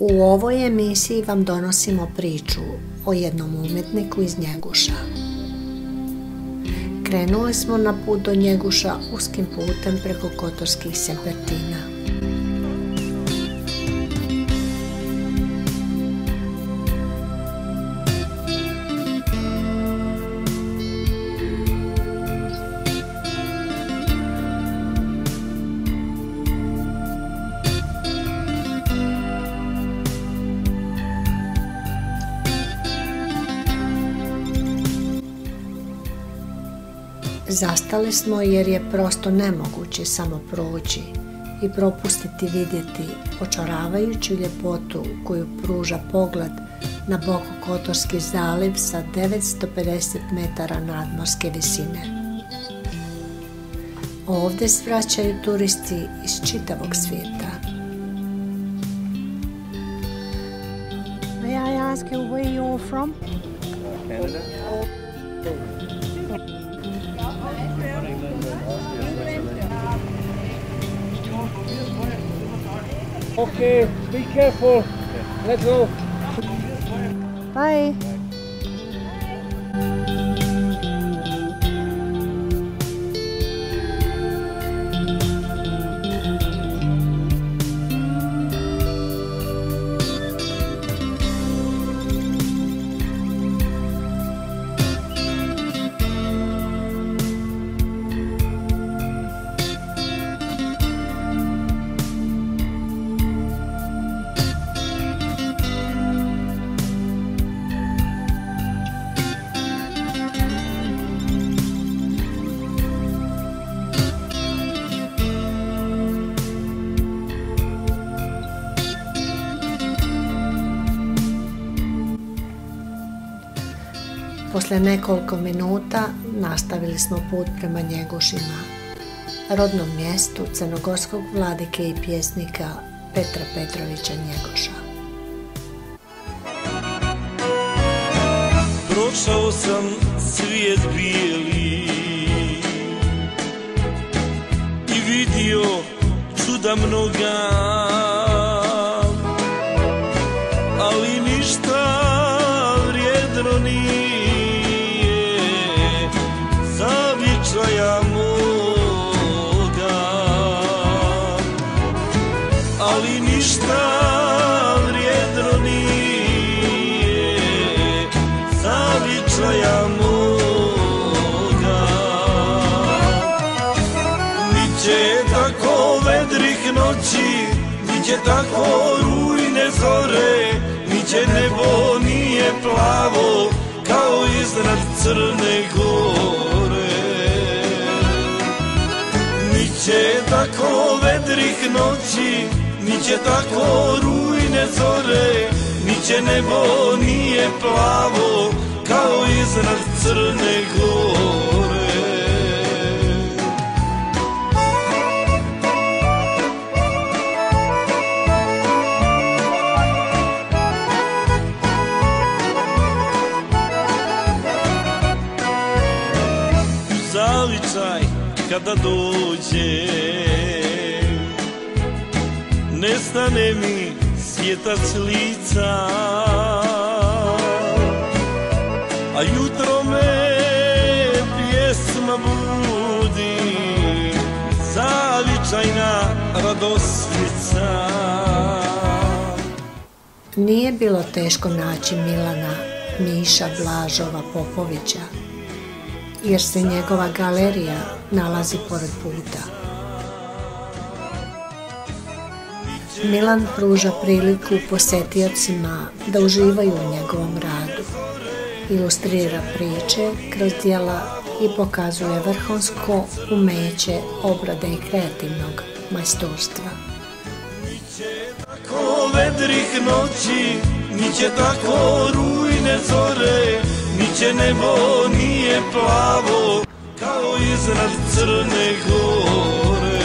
U ovoj emisiji vam donosimo priču o jednom umetniku iz Njeguša. Krenuli smo na put do Njeguša uskim putem preko Kotorskih Sepertina. Zastali smo jer je prosto nemoguće samo proći i propustiti vidjeti očaravajuću ljepotu koju pruža pogled na Boko Kotorski zaliv sa 950 metara nadmorske visine. Ovdje svraćaju turisti iz čitavog svijeta. May I ask you where you're from? Canada? Okay, be careful. Let's go. Bye. Posle nekoliko minuta nastavili smo put prema Njegušima, rodnom mjestu crnogorskog vladike i pjesnika Petra Petrovića Njegoša. Prošao sam svijet bijeli I vidio čuda mnoga Ali ništa Niće tako rujne zore Niće nebo nije plavo Kao iznad crne gore. Niće tako vedrih noći Niće tako rujne zore Niće nebo nije plavo Kao iznad crne gore. Kada dođe Nestane mi svjetac lica. A jutro me pjesma budi Zavičajna radosnica Nije bilo teško naći Milana Miša Blažova Popovića, jer se njegova galerija nalazi pored puta. Milan pruža priliku posetiocima da uživaju u njegovom radu, ilustrira priče kroz dijela i pokazuje vrhunsko umeće obrade i kreativnog majstorstva. tako vedrih noći, niće tako rujne zore, niće nebo nije plavo, kao iznad crne gore.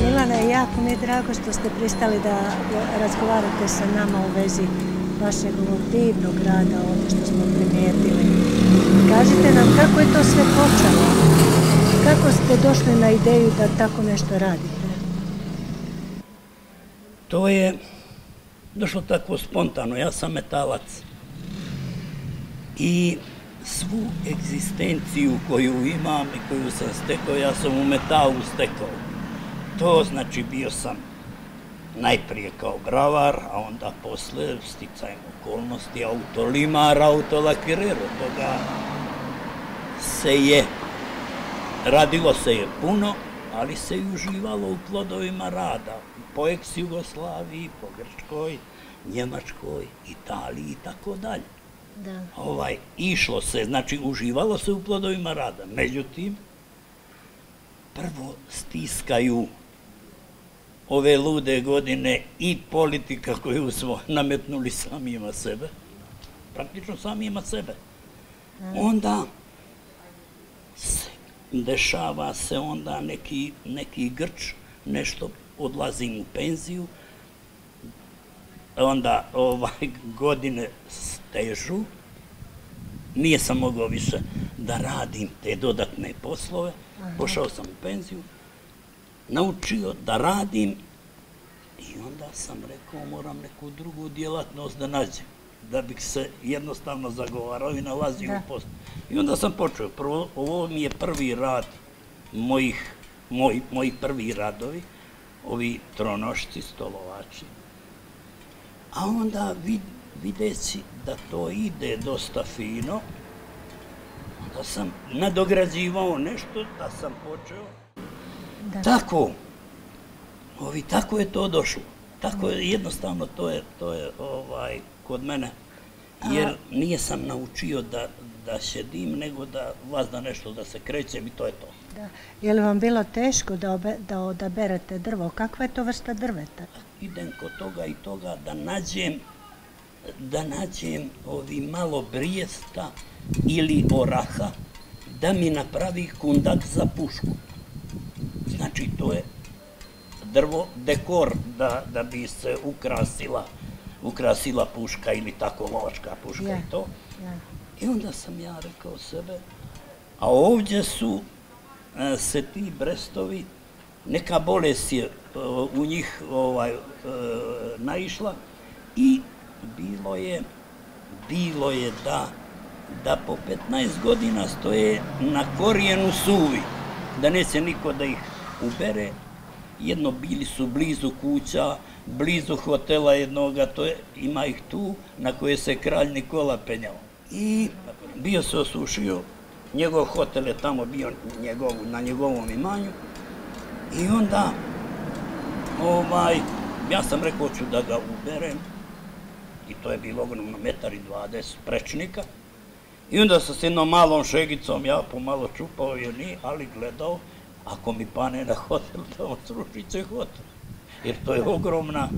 Milane, jako mi je drago što ste pristali da razgovarate sa nama u vezi vašeg ovog divnog rada, ovdje što smo primijetili. Kažite nam kako je to sve počelo? Kako ste došli na ideju da tako nešto radite? To je došlo tako spontano, ja sam metalac. I svu egzistenciju koju imam i koju sam stekao, ja sam u metalu stekao. To znači bio sam najprije kao gravar, a onda posle sticajem okolnosti autolimar, autolakirer, od toga se je, radilo se je puno, ali se i uživalo u plodovima rada, po ex-Jugoslaviji, po Grčkoj, Njemačkoj, Italiji i tako dalje. Da. Ovaj, išlo se, znači uživalo se u plodovima rada. Međutim, prvo stiskaju ove lude godine i politika koju smo nametnuli samima sebe, praktično samima sebe. Onda se dešava se onda neki, neki grč, nešto odlazim u penziju, onda ovaj godine stežu, nije sam mogao više da radim te dodatne poslove, pošao sam u penziju, naučio da radim i onda sam rekao moram neku drugu djelatnost da nađem da bih se jednostavno zagovarao i nalazio u postu. I onda sam počeo, prvo, ovo mi je prvi rad mojih, moj, moji prvi radovi, ovi tronošci, stolovači. A onda vid, videći da to ide dosta fino, onda sam nadograđivao nešto da sam počeo. Da. Tako, ovi, tako je to došlo. Tako je, jednostavno, to je, to je ovaj, kod mene, jer nije sam naučio da, da šedim, nego da vas da nešto da se krećem i to je to. Da. Je li vam bilo teško da, obe, da odaberete drvo? Kakva je to vrsta drveta? Idem kod toga i toga da nađem da nađem ovi malo brijesta ili oraha da mi napravi kundak za pušku. Znači, to je drvo, dekor da, da bi se ukrasila ukrasila puška ili tako lovačka puška ja, i to. Ja. I onda sam ja rekao sebe, a ovdje su e, se ti brestovi, neka bolest je e, u njih ovaj, e, naišla i bilo je, bilo je da, da po 15 godina stoje na korijenu suvi, da neće niko da ih ubere. Jedno bili su blizu kuća, blizu hotela jednoga, to je, ima ih tu, na koje se kralj Nikola penjao. I bio se osušio, njegov hotel je tamo bio njegov, na njegovom imanju. I onda, ovaj, ja sam rekao ću da ga uberem, i to je bilo ogromno metar i dvades prečnika. I onda sa s jednom malom šegicom ja pomalo čupao je ni, ali gledao, ako mi pane na hotel, da on srušit će hotel jer to je ogromna,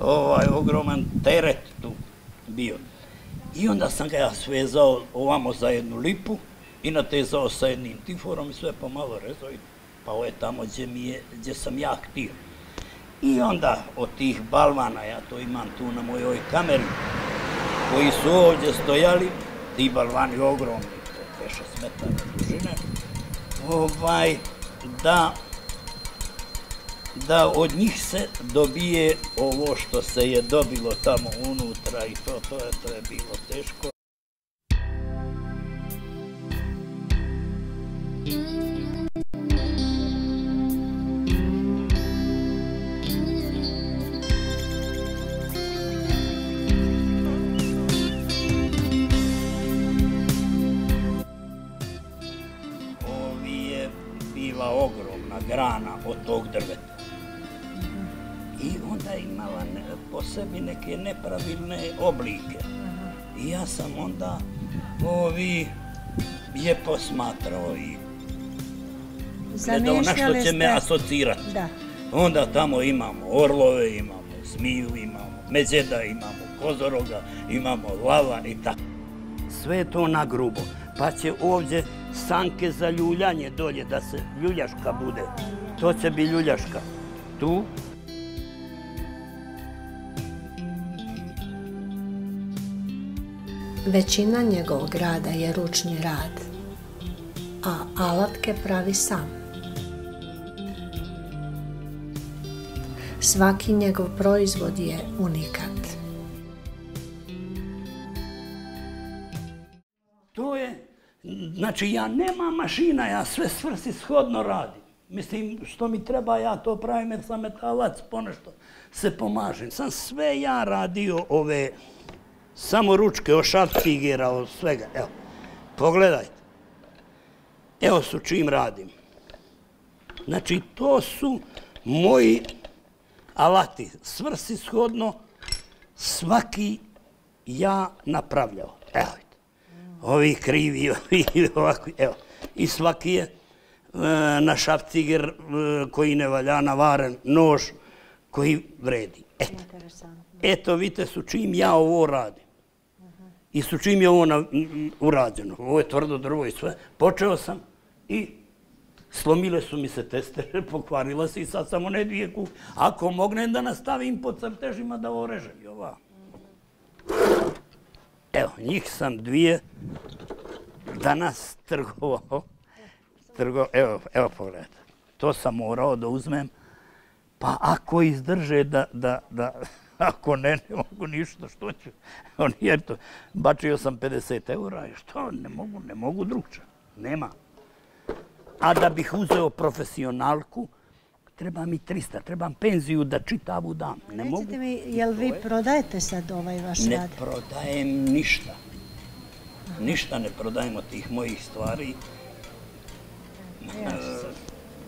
ovaj, ogroman teret tu bio. I onda sam ga ja svezao ovamo za jednu lipu i natezao sa jednim tiforom i sve pomalo rezao i pao je tamo gdje, mi je, gdje sam ja htio. I onda od tih balvana, ja to imam tu na mojoj kameri, koji su ovdje stojali, ti balvani ogromni, 5-6 metara dužine, ovaj, da da od njih se dobije ovo što se je dobilo tamo unutra i to, to, je, to je bilo teško. Tog drveta i onda je imala ne, po sebi neke nepravilne oblike. I ja sam onda ovi je posmatrao i gledao na što će me asocirati. Da. Onda tamo imamo orlove, imamo smiju, imamo medzeda, imamo kozoroga, imamo lava i tako. Sve to na grubo. Pa će ovdje sanke za ljuljanje dolje da se ljuljaška bude to se biljuljaška. Tu. Većina njegovog rada je ručni rad, a alatke pravi sam. Svaki njegov proizvod je unikat. To je, znači ja nema mašina, ja sve svrsi shodno radim. Mislim, što mi treba, ja to pravim, jer sam metalac, ponešto se pomažem. Sam sve ja radio ove, samo ručke, o šapcigera, o svega. Evo, pogledajte. Evo su čim radim. Znači, to su moji alati. Svrsi shodno svaki ja napravljao. Evo, ovi krivi, ovi ovako, evo. I svaki je na šapciger e, koji ne valja, navaren nož koji vredi. Eto, eto vidite su čim ja ovo radim. I su čim je ovo na, urađeno. Ovo je tvrdo drvo i sve. Počeo sam i slomile su mi se testere, pokvarila se i sad samo ne dvije kuh. Ako mognem da nastavim po crtežima da ovo režem. I ova. Evo, njih sam dvije danas trgovao. Trgo, evo, evo pogledajte. To sam morao da uzmem. Pa ako izdrže da, da, da, ako ne, ne mogu ništa, što ću? On je to, bačio sam 50 eura i što, ne mogu, ne mogu drugče. Nema. A da bih uzeo profesionalku, treba mi 300, trebam penziju da čitavu dam. Ne mogu. Recite mi, jel vi prodajete sad ovaj vaš rad? Ne prodajem ništa. Ništa ne prodajem od tih mojih stvari.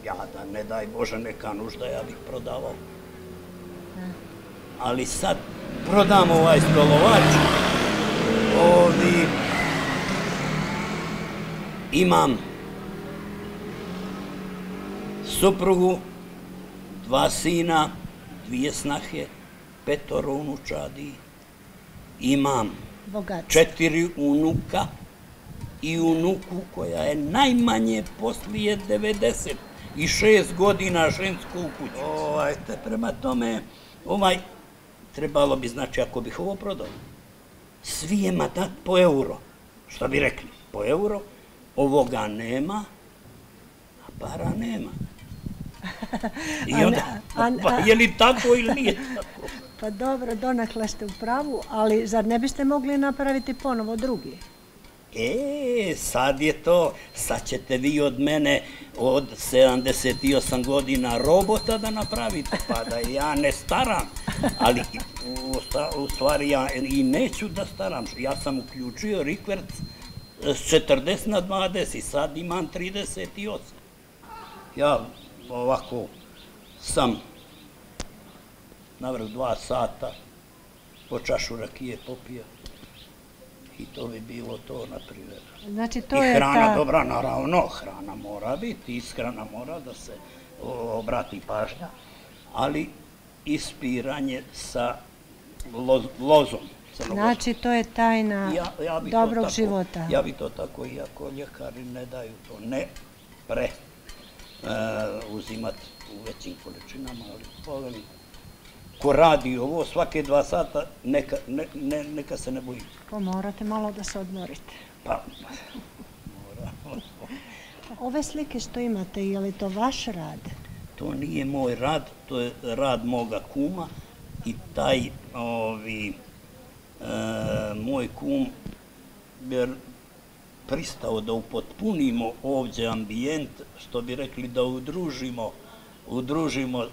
Ja da ne daj Bože neka nužda, ja bih prodavao. Ali sad prodam ovaj stolovač. Ovdje imam suprugu, dva sina, dvije snahe, petoro unučadi. Imam Bogac. četiri unuka i unuku koja je najmanje poslije 96 godina žensku kuću. Ovaj, te prema tome, ovaj, trebalo bi, znači, ako bih ovo prodao, svijema dat po euro. Što bi rekli? Po euro, ovoga nema, a para nema. I onda, pa je li tako ili nije tako? Pa dobro, donakle ste u pravu, ali zar ne biste mogli napraviti ponovo drugi? E, sad je to, sad ćete vi od mene od 78 godina robota da napravite, pa da ja ne staram, ali u stvari ja i neću da staram. Ja sam uključio rikverc s 40 na 20 i sad imam 38. Ja ovako sam navrh dva sata po čašu rakije popio. I to bi bilo to, na primjer. Znači, to I je hrana, ta... dobra, naravno, hrana mora biti, ishrana mora da se obrati pažnja, ali ispiranje sa loz, lozom. Znači, to je tajna ja, ja dobrog tako, života. Ja bi to tako, iako ljekari ne daju to, ne pre uh, uzimati u većim količinama, ali pogledaj, ko radi ovo svake dva sata, neka, ne, ne, neka se ne boji. Pa morate malo da se odmorite. Pa. Ove slike što imate, je li to vaš rad? To nije moj rad, to je rad moga kuma i taj ovi, e, moj kum jer pristao da upotpunimo ovdje ambijent, što bi rekli da udružimo, udružimo,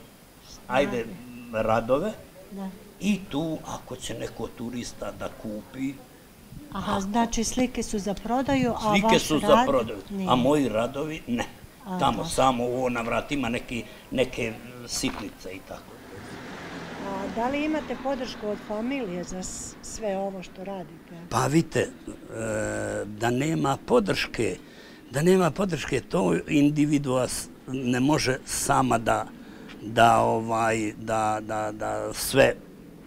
ajde, radove da. i tu ako će neko turista da kupi Aha, ako, znači slike su za prodaju, a slike vaš su rad... za prodaju, nije. a moji radovi ne. Tamo samo ovo na vratima neki, neke sitnice i tako. A da li imate podršku od familije za sve ovo što radite? Pa vidite, e, da nema podrške, da nema podrške, to individua ne može sama da, da ovaj da da da sve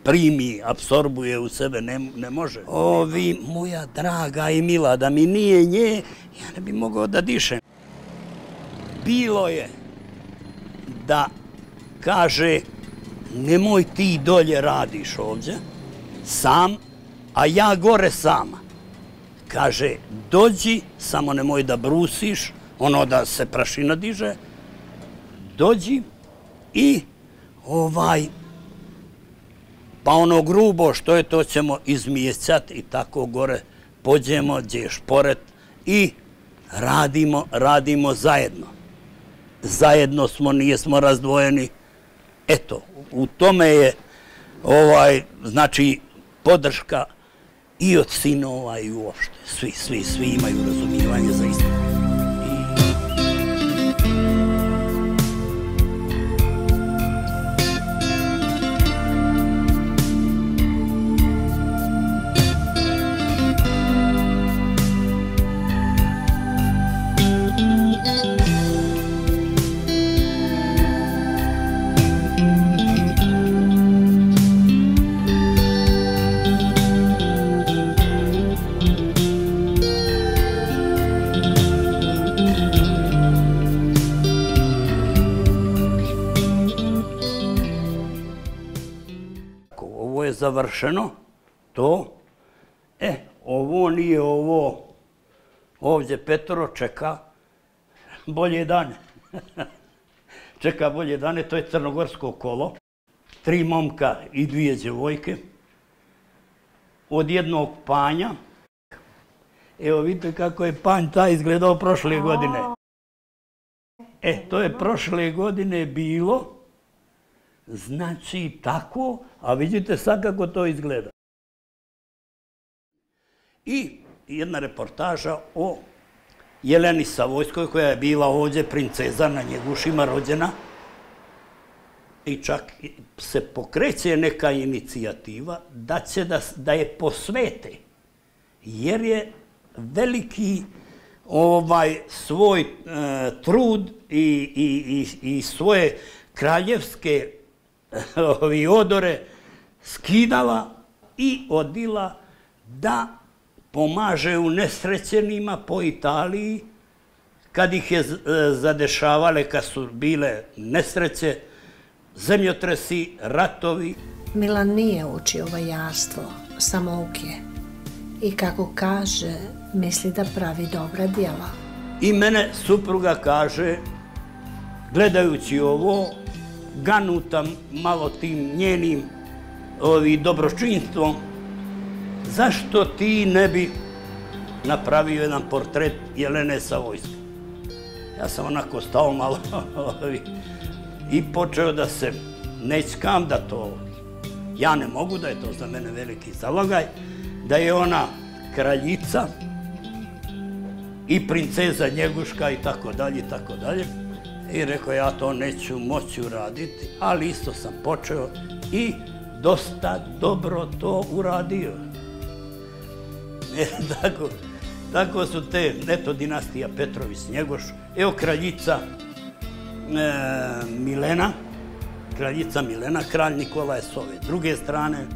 primi, apsorbuje u sebe, ne, ne može. Ovi, moja draga i mila, da mi nije nje, ja ne bi mogao da dišem. Bilo je da kaže, nemoj ti dolje radiš ovdje, sam, a ja gore sama. Kaže, dođi, samo nemoj da brusiš, ono da se prašina diže, dođi, i ovaj pa ono grubo što je to ćemo izmjecati i tako gore pođemo gdje je šporet i radimo, radimo zajedno. Zajedno smo, nijesmo razdvojeni. Eto, u tome je ovaj, znači, podrška i od sinova i uopšte. Svi, svi, svi imaju razumijevanje za završeno, to, e, ovo nije ovo, ovdje Petro čeka bolje dane. čeka bolje dane, to je crnogorsko kolo, tri momka i dvije djevojke, od jednog panja, Evo vidite kako je panj taj izgledao prošle godine. E, to je prošle godine bilo, Znači tako, a vidite sad kako to izgleda. I jedna reportaža o Jeleni Savojskoj, koja je bila ovdje princeza na njegušima rođena. I čak se pokreće neka inicijativa da će da, da je posvete. Jer je veliki ovaj svoj e, trud i, i, i, i svoje kraljevske ovi odore skidala i odila da pomaže u nesrećenima po Italiji kad ih je e, zadešavale, kad su bile nesreće, zemljotresi, ratovi. Milan nije učio vajarstvo, samouke. I kako kaže, misli da pravi dobra djela. I mene supruga kaže, gledajući ovo, ganuta malo tim njenim ovi dobročinstvom, zašto ti ne bi napravio jedan portret Jelene sa vojske? Ja sam onako stao malo ovi, i počeo da se nećkam da to, ja ne mogu da je to za mene veliki zalagaj, da je ona kraljica i princeza Njeguška i tako dalje i tako dalje. I rekao, ja to neću moći uraditi, ali isto sam počeo i dosta dobro to uradio. E, tako, tako su te, eto, dinastija Petrović Njegoš. Evo kraljica e, Milena, kraljica Milena, kralj Nikola je s ove druge strane.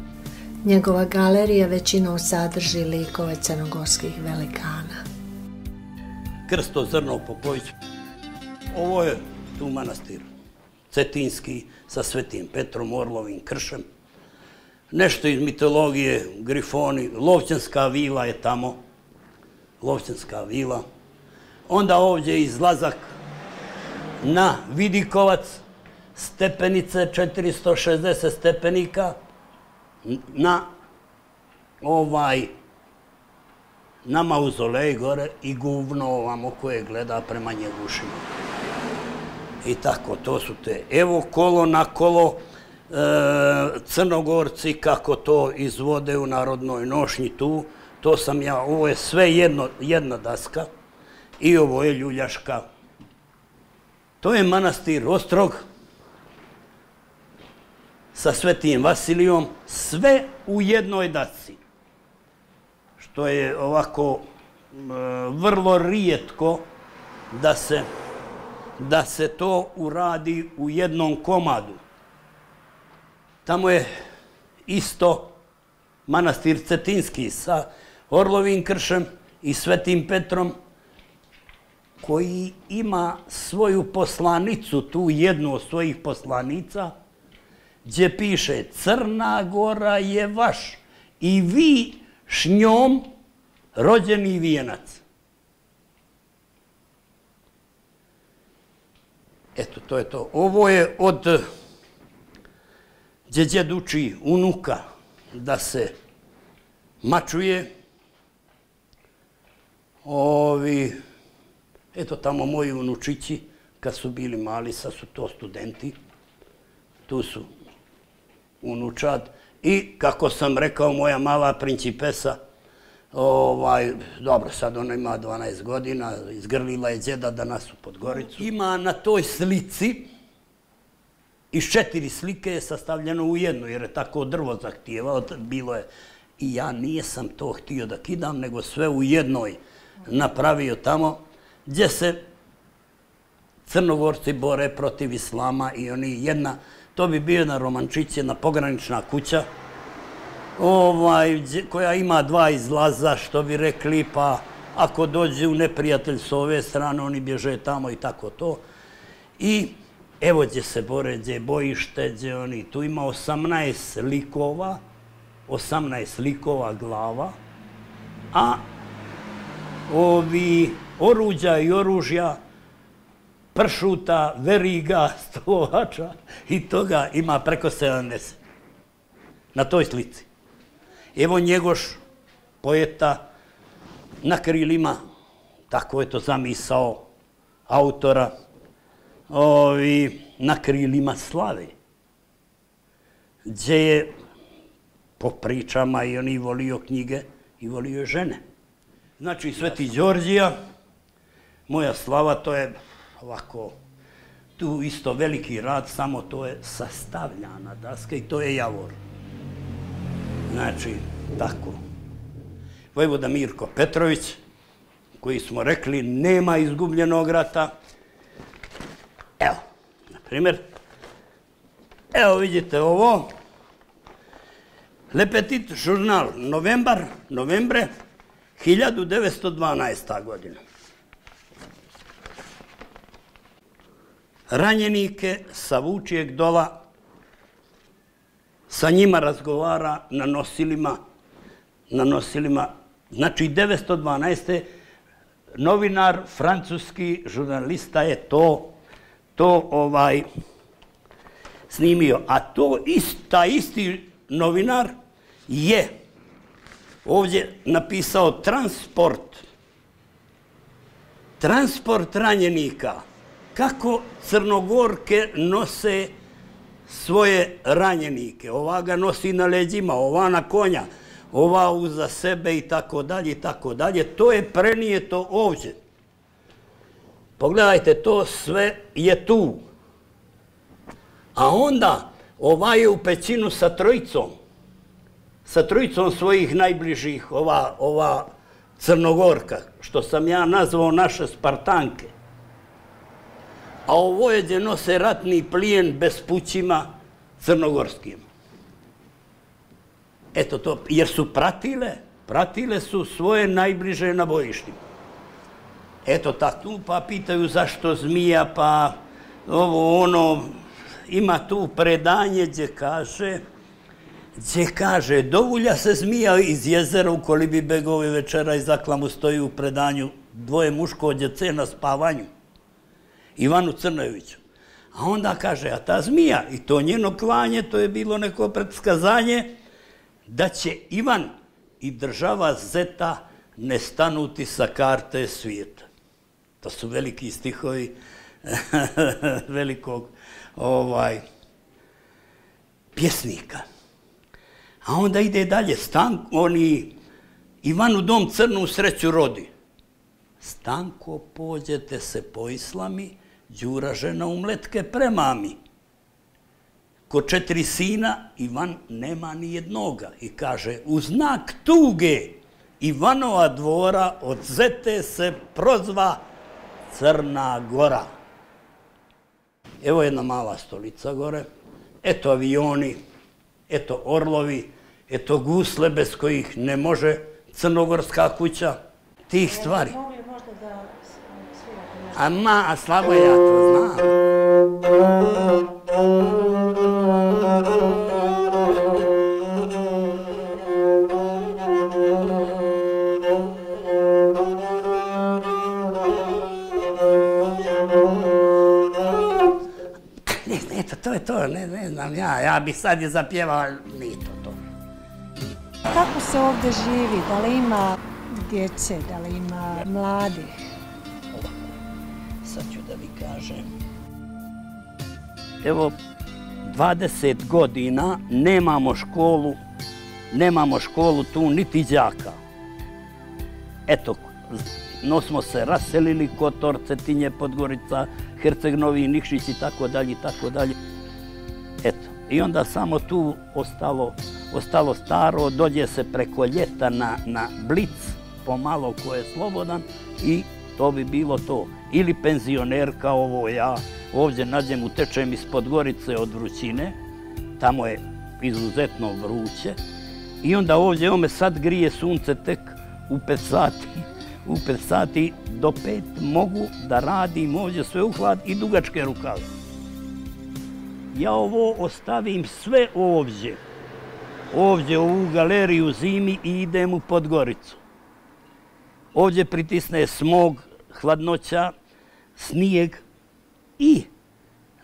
Njegova galerija većinom sadrži likove crnogorskih velikana. Krsto Zrnov Popović. Ovo je tu manastir Cetinski sa Svetim Petrom, Orlovim, Kršem. Nešto iz mitologije, Grifoni, Lovćanska vila je tamo. Lovćanska vila. Onda ovdje izlazak na Vidikovac, stepenice, 460 stepenika, na ovaj na mauzolej gore i guvno ovamo koje gleda prema njegušima i tako, to su te. Evo kolo na kolo E, crnogorci kako to izvode u narodnoj nošnji tu, to sam ja, ovo je sve jedno, jedna daska i ovo je ljuljaška. To je manastir Ostrog sa svetim Vasilijom, sve u jednoj daci. Što je ovako e, vrlo rijetko da se da se to uradi u jednom komadu. Tamo je isto manastir Cetinski sa Orlovim kršem i Svetim Petrom, koji ima svoju poslanicu, tu jednu od svojih poslanica, gdje piše Crna Gora je vaš i vi s njom rođeni vijenac. Eto, to je to. Ovo je od gdje djed uči unuka da se mačuje. Ovi, Eto tamo moji unučići, kad su bili mali, sad su to studenti. Tu su unučad. I, kako sam rekao, moja mala principesa, ovaj, dobro, sad ona ima 12 godina, izgrlila je djeda da nas u Podgoricu. Ima na toj slici, iz četiri slike je sastavljeno u jednu, jer je tako drvo zahtijevao, bilo je. I ja nijesam to htio da kidam, nego sve u jednoj napravio tamo, gdje se crnogorci bore protiv islama i oni jedna, to bi bio jedna romančić, jedna pogranična kuća, ovaj, koja ima dva izlaza, što bi rekli, pa ako dođe u neprijatelj s ove strane, oni bježe tamo i tako to. I evo gdje se bore, gdje je bojište, gdje oni, tu ima 18 likova, 18 likova glava, a ovi oruđa i oružja, pršuta, veriga, stovača i toga ima preko 70 na toj slici. Evo njegoš, poeta, na krilima, tako je to zamisao autora, ovi, na krilima slave, gdje je po pričama i oni volio knjige i volio žene. Znači, Sveti Đorđija, moja slava, to je ovako, tu isto veliki rad, samo to je sastavljana daska i to je javor. Znači, tako. Vojvoda Mirko Petrović, koji smo rekli nema izgubljenog rata. Primjer, evo vidite ovo, Le Petit žurnal, novembar, novembre, 1912. godina. Ranjenike sa Vučijeg dola sa njima razgovara na nosilima, na nosilima, znači 912. novinar, francuski žurnalista je to, to ovaj snimio. A to ista, isti novinar je ovdje napisao transport. Transport ranjenika. Kako crnogorke nose svoje ranjenike. Ova ga nosi na leđima, ova na konja, ova uza sebe i tako dalje i tako dalje. To je prenijeto ovdje. Pogledajte, to sve je tu. A onda ova je u pećinu sa trojicom sa trojicom svojih najbližih, ova, ova crnogorka, što sam ja nazvao naše Spartanke. A ovo je gdje nose ratni plijen bez pućima crnogorskim. Eto to, jer su pratile, pratile su svoje najbliže na bojištima. Eto ta tu, pa pitaju zašto zmija, pa ovo ono, ima tu predanje gdje kaže, gdje kaže, dovulja se zmija iz jezera u kolibi begovi večera i zaklamu stoji u predanju dvoje muško od djece na spavanju. Ivanu Crnojeviću. A onda kaže, a ta zmija, i to njeno klanje, to je bilo neko predskazanje, da će Ivan i država Zeta nestanuti sa karte svijeta. To su veliki stihovi velikog ovaj, pjesnika. A onda ide dalje, stan, oni, Ivanu dom crnu sreću rodi. Stanko, pođete se po islami, Đura žena umletke premami. Ko četiri sina, Ivan nema ni jednoga. I kaže, u znak tuge, Ivanova dvora od zete se prozva Crna Gora. Evo jedna mala stolica gore. Eto avioni, eto orlovi, eto gusle bez kojih ne može crnogorska kuća, tih stvari. A ma, a slabo ja to to je to, ne, ne znam ja, ja bih sad je zapjevao, nije to to. Kako se ovdje živi? Da li ima djece, da li ima mladih? sad ću da vi kažem. Evo, 20 godina nemamo školu, nemamo školu tu niti đaka. Eto, no smo se raselili Kotor, Cetinje, Podgorica, Herceg Novi, Nikšić i tako dalje i tako dalje. Eto, i onda samo tu ostalo, ostalo staro, dođe se preko ljeta na, na blic, pomalo ko je slobodan i to bi bilo to. Ili penzioner kao ovo ja, ovdje nađem u tečem gorice od vrućine, tamo je izuzetno vruće, i onda ovdje ome sad grije sunce tek u 5 sati, u 5 sati do pet mogu da radim ovdje sve uhlad i dugačke rukave. Ja ovo ostavim sve ovdje, ovdje u ovu galeriju zimi i idem u Podgoricu. Ovdje pritisne smog, hladnoća, snijeg i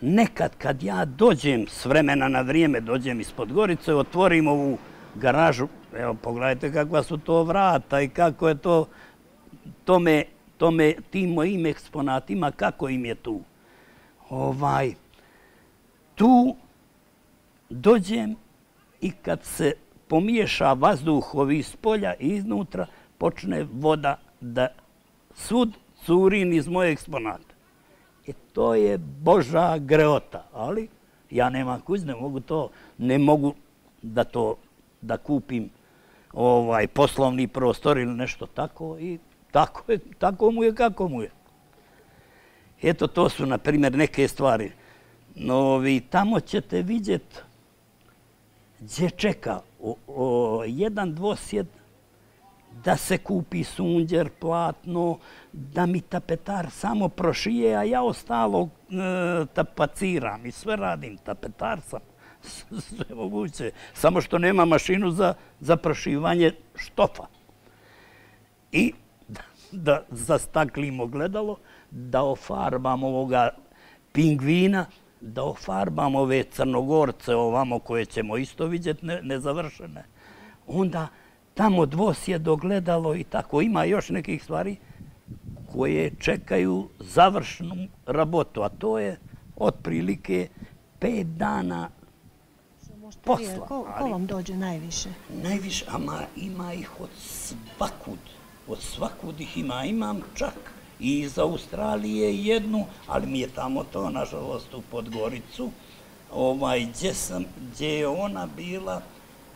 nekad kad ja dođem s vremena na vrijeme, dođem iz Podgorice, otvorim ovu garažu, evo pogledajte kakva su to vrata i kako je to tome, tome, tim mojim eksponatima, kako im je tu. Ovaj, tu dođem i kad se pomiješa vazduh ovi iz polja i iznutra, počne voda da sud curin iz moje eksponata. I to je Boža greota, ali ja nemam kuć, ne mogu to, ne mogu da to da kupim ovaj poslovni prostor ili nešto tako i tako je, tako mu je kako mu je. Eto, to su, na primjer, neke stvari. No, vi tamo ćete vidjeti gdje čeka o, o, jedan dvosjed da se kupi sunđer, platno, da mi tapetar samo prošije, a ja ostalo e, tapaciram i sve radim, tapetar sam sve moguće. Samo što nema mašinu za, za prošivanje štofa. I da, zastaklimo gledalo, da ofarbam ovoga pingvina, da ofarbam ove crnogorce ovamo koje ćemo isto vidjeti ne, nezavršene. Onda tamo dvosje dogledalo i tako ima još nekih stvari koje čekaju završnu rabotu, a to je otprilike pet dana posla. Ko, ko vam dođe najviše? Najviše, ama ima ih od svakud. Od svakud ih ima. Imam čak i iz Australije jednu, ali mi je tamo to, nažalost, u Podgoricu, ovaj, gdje, sam, gdje je ona bila,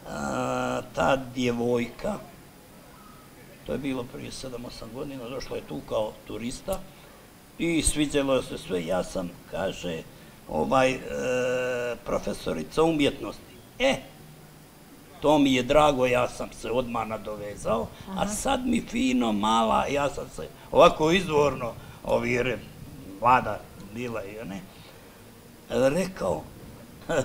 a, ta djevojka, to je bilo prije 7-8 godina, došla je tu kao turista i sviđalo se sve. Ja sam, kaže, ovaj, e, profesorica umjetnosti. E, to mi je drago, ja sam se odmah nadovezao, a sad mi fino, mala, ja sam se ovako izvorno, ovi je vlada bila i ne, rekao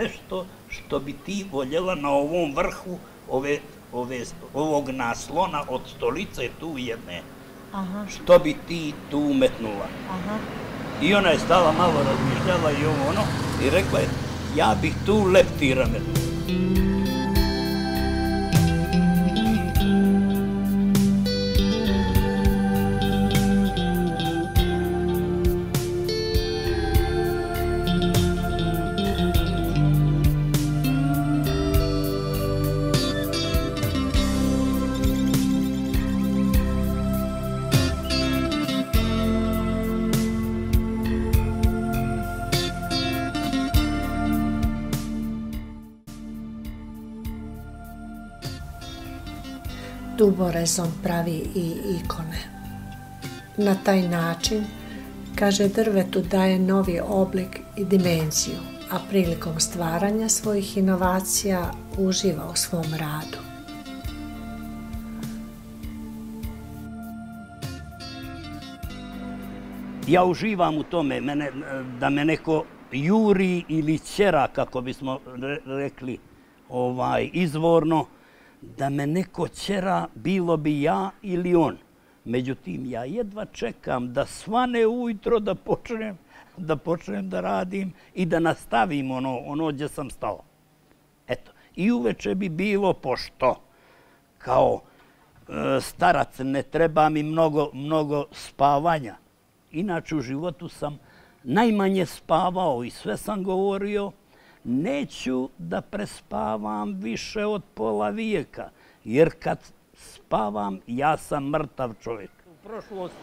nešto što bi ti voljela na ovom vrhu ove, ove, ovog naslona od stolice tu jedne, Aha. što bi ti tu umetnula. Aha. I ona je stala malo razmišljala i ovo ono i rekla je, ja bih tu leptirane. Duborezom pravi i ikone. Na taj način, kaže drvetu daje novi oblik i dimenziju, a prilikom stvaranja svojih inovacija uživa u svom radu. Ja uživam u tome mene, da me neko juri ili ćera, kako bismo rekli ovaj izvorno, da me neko ćera, bilo bi ja ili on. Međutim, ja jedva čekam da svane ujutro da počnem da počnem da radim i da nastavim ono, ono gdje sam stao. Eto, i uveče bi bilo pošto kao e, starac ne treba mi mnogo, mnogo spavanja. Inače u životu sam najmanje spavao i sve sam govorio, neću da prespavam više od pola vijeka, jer kad spavam, ja sam mrtav čovjek. U prošlost,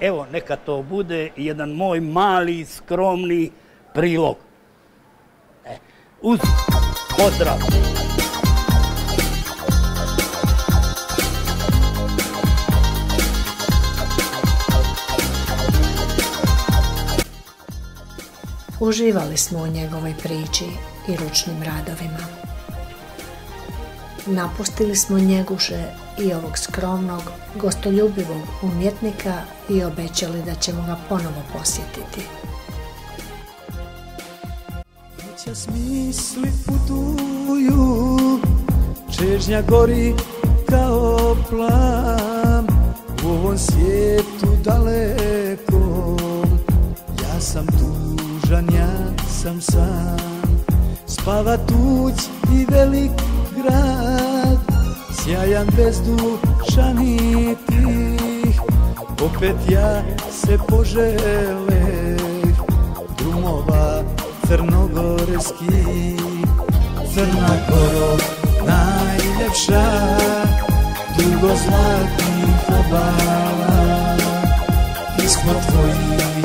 evo, neka to bude jedan moj mali, skromni prilog. E, uz pozdrav! Uživali smo u njegovoj priči i ručnim radovima. Napustili smo njeguše i ovog skromnog, gostoljubivog umjetnika i obećali da ćemo ga ponovo posjetiti. Neća smisli putuju, čežnja gori kao plam, u ovom svijetu dalekom, ja sam tu tužan, ja sam sam, spava tuć i velik grad, sjajan bez dušani tih, opet ja se požele. Drumova crnogorski, Crna Goro najljepša, dugo zlatnih obala, ispod tvojih